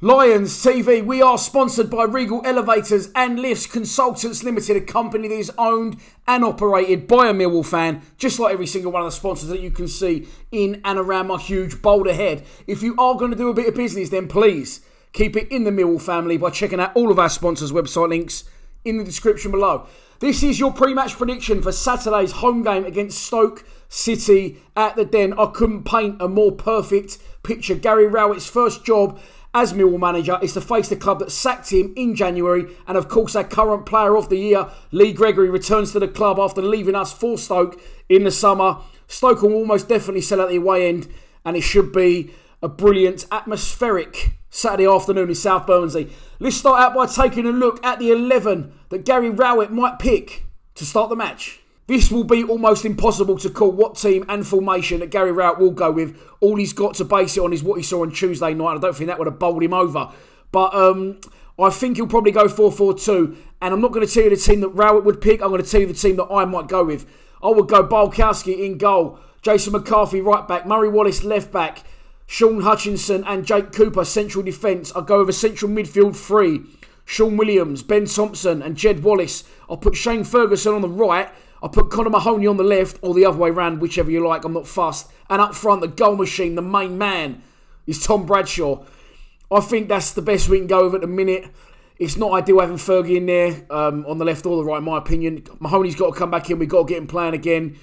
Lions TV, we are sponsored by Regal Elevators and Lifts Consultants Limited, a company that is owned and operated by a Millwall fan, just like every single one of the sponsors that you can see in and around my huge boulder head. If you are going to do a bit of business, then please keep it in the Millwall family by checking out all of our sponsors' website links in the description below. This is your pre match prediction for Saturday's home game against Stoke City at the Den. I couldn't paint a more perfect picture. Gary Rowett's first job as Millwall manager is to face the club that sacked him in January. And of course, our current player of the year, Lee Gregory, returns to the club after leaving us for Stoke in the summer. Stoke will almost definitely sell at the away end, and it should be a brilliant, atmospheric Saturday afternoon in South Bermondsey. Let's start out by taking a look at the 11 that Gary Rowett might pick to start the match. This will be almost impossible to call what team and formation that Gary Rowett will go with. All he's got to base it on is what he saw on Tuesday night. I don't think that would have bowled him over. But um, I think he'll probably go 4 4 2. And I'm not going to tell you the team that Rowett would pick. I'm going to tell you the team that I might go with. I would go Bialkowski in goal, Jason McCarthy right back, Murray Wallace left back, Shaun Hutchinson and Jake Cooper central defence. I'll go with a central midfield three. Shaun Williams, Ben Thompson, and Jed Wallace. I'll put Shane Ferguson on the right I'll put Connor Mahoney on the left or the other way around, whichever you like. I'm not fussed. And up front, the goal machine, the main man, is Tom Bradshaw. I think that's the best we can go with at the minute. It's not ideal having Fergie in there um, on the left or the right, in my opinion. Mahoney's got to come back in. We've got to get him playing again.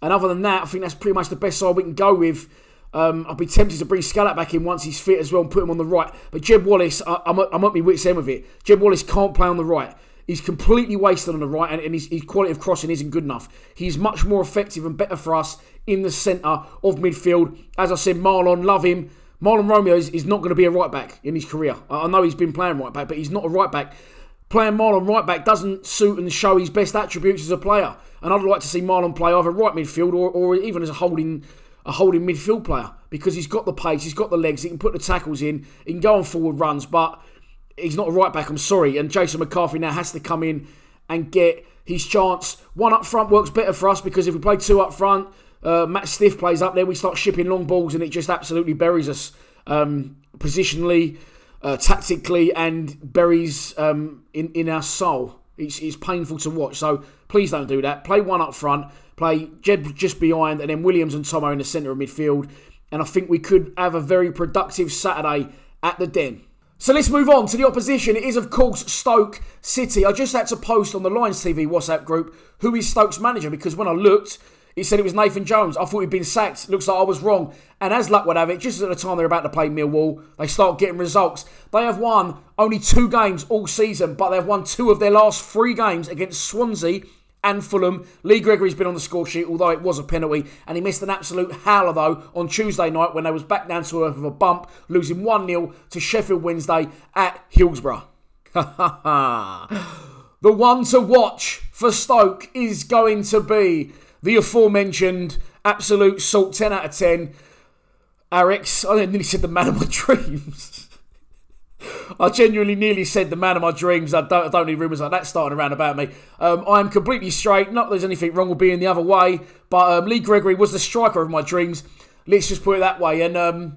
And other than that, I think that's pretty much the best side we can go with. Um, I'd be tempted to bring Skalák back in once he's fit as well and put him on the right. But Jed Wallace, I, am at, I'm my wits' end with it. Jed Wallace can't play on the right. He's completely wasted on the right, and, and his, his, quality of crossing isn't good enough. He's much more effective and better for us in the centre of midfield. As I said, Mahlon, love him. Mahlon Romeo is, is not going to be a right back in his career. I, I know he's been playing right back, but he's not a right back. Playing Mahlon right back doesn't suit and show his best attributes as a player. And I'd like to see Mahlon play either right midfield or, or even as a holding a holding midfield player because he's got the pace, he's got the legs, he can put the tackles in, he can go on forward runs, but he's not a right back, I'm sorry. And Jason McCarthy now has to come in and get his chance. One up front works better for us because if we play two up front, uh, Matt Smith plays up there, we start shipping long balls and it just absolutely buries us um, positionally, uh, tactically, and buries um, in, in our soul. It's, it's painful to watch. So please don't do that. Play one up front, play Jed just behind, and then Williams and Tomo in the centre of midfield. And I think we could have a very productive Saturday at the Den. So let's move on to the opposition. It is, of course, Stoke City. I just had to post on the Lions TV WhatsApp group who is Stoke's manager because when I looked, it said it was Nathan Jones. I thought he'd been sacked. Looks like I was wrong. And as luck would have it, just at the time they're about to play Millwall, they start getting results. They have won only two games all season, but they've won two of their last three games against Swansea and Fulham. Lee Gregory's been on the score sheet, although it was a penalty, and he missed an absolute howler though on Tuesday night when they was back down to earth with a bump, losing 1 0 to Sheffield Wednesday at Hillsborough. the one to watch for Stoke is going to be the aforementioned absolute salt 10 out of 10. Alex, I nearly said the man of my dreams. I genuinely nearly said the man of my dreams. I don't, I don't need rumours like that starting around about me. Um, I'm completely straight. Not that there's anything wrong with being the other way, but um, Lee Gregory was the striker of my dreams. Let's just put it that way. And um,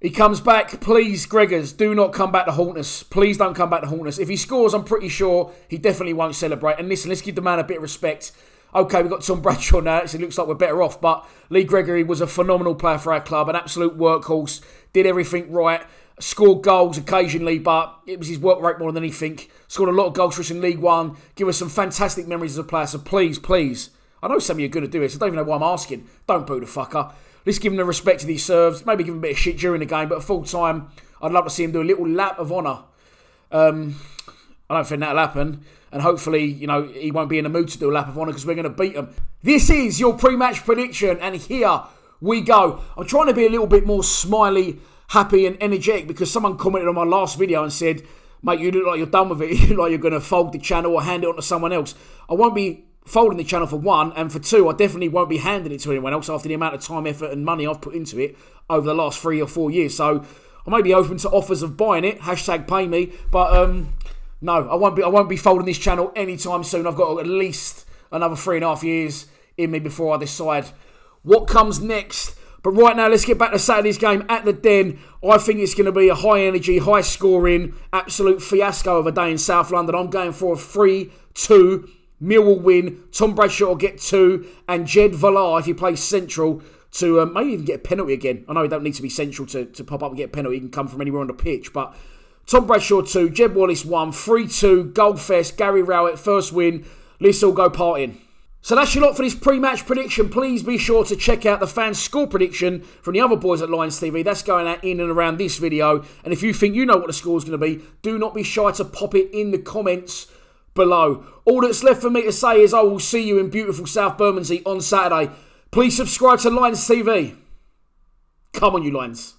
he comes back. Please, Gregors, do not come back to haunt us. Please don't come back to haunt us. If he scores, I'm pretty sure he definitely won't celebrate. And listen, let's give the man a bit of respect. Okay, we've got Tom Bradshaw now, it looks like we're better off. But Lee Gregory was a phenomenal player for our club, an absolute workhorse, did everything right scored goals occasionally, but it was his work rate more than anything. Scored a lot of goals for us in League One. Give us some fantastic memories as a player. So please, please, I know some of you are going to do this. I don't even know why I'm asking. Don't boo the fucker. Let's give him the respect that he serves. Maybe give him a bit of shit during the game, but full time, I'd love to see him do a little lap of honour. Um, I don't think that'll happen. And hopefully, you know, he won't be in the mood to do a lap of honour because we're going to beat him. This is your pre match prediction, and here we go. I'm trying to be a little bit more smiley happy and energetic because someone commented on my last video and said, mate, you look like you're done with it. You look like you're going to fold the channel or hand it on to someone else. I won't be folding the channel for one, and for two, I definitely won't be handing it to anyone else after the amount of time, effort, and money I've put into it over the last three or four years. So I may be open to offers of buying it. Hashtag pay me, but um, no, I won't be. I won't be folding this channel anytime soon. I've got at least another three and a half years in me before I decide what comes next. But right now, let's get back to Saturday's game at the Den. I think it's going to be a high energy, high scoring, absolute fiasco of a day in South London. I'm going for a 3 2. Millwall win. Tom Bradshaw will get two. And Jed Villar, if he plays central, to um, maybe even get a penalty again. I know he don't need to be central to, to pop up and get a penalty. He can come from anywhere on the pitch. But Tom Bradshaw two. Jed Wallace one. 3 2. Goldfest. Gary Rowett, first win. Let's all go partying. So that's your lot for this pre-match prediction. Please be sure to check out the fans' score prediction from the other boys at Lions TV. That's going out in and around this video. And if you think you know what the score is going to be, do not be shy to pop it in the comments below. All that's left for me to say is I will see you in beautiful South Bermondsey on Saturday. Please subscribe to Lions TV. Come on, you Lions.